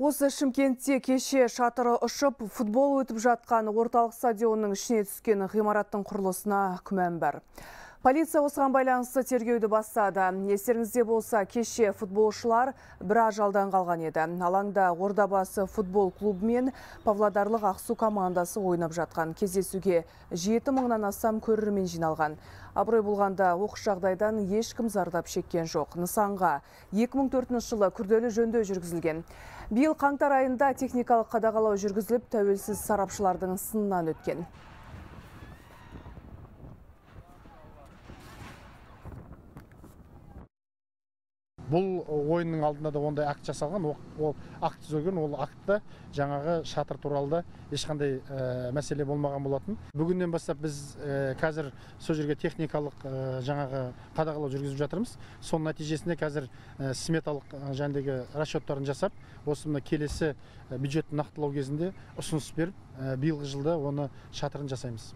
Осы Шымкентте кеше шатыры ұшып, футбол өтіп жатқан орталық стадионның ішіне түскен ғимараттың құрылысына күмән бар. Полиция осыған байланысты тергеуді бастады. Естеріңізде болса, кеше футболшылар бір ажалдан қалған еді. Алаңда Ордабасы футбол клубы мен Павлодарлық Ақсу командасы ойнап жатқан. Кездесуге 7 мыңнан астам көрермен жиналған. Абырой болғанда оқыс жағдайдан ешкім зардап шеккен жоқ. Нысанға 2004 жылы күрделі жөндеу жүргізілген. Биыл қаңтар айында техникалық қадағалау жүргізіліп, тәуелсіз сарапшылардың сынынан өткен. Бұл ойынның алдында да ондай акт жасалған. Ол акт түзілген ол актта жаңағы шатыр туралы да ешқандай мәселе болмаған болатын. Бүгіннен бастап біз қазір сол жерге техникалық жаңағы қадағалау жүргізіп жатырмыз. Соның нәтижесінде қазір сметалық жәндегі расчеттарын жасап осы мына келесі бюджетті нақтылау кезінде ұсыныс беріп биылғы жылда оны шатырын жасаймыз.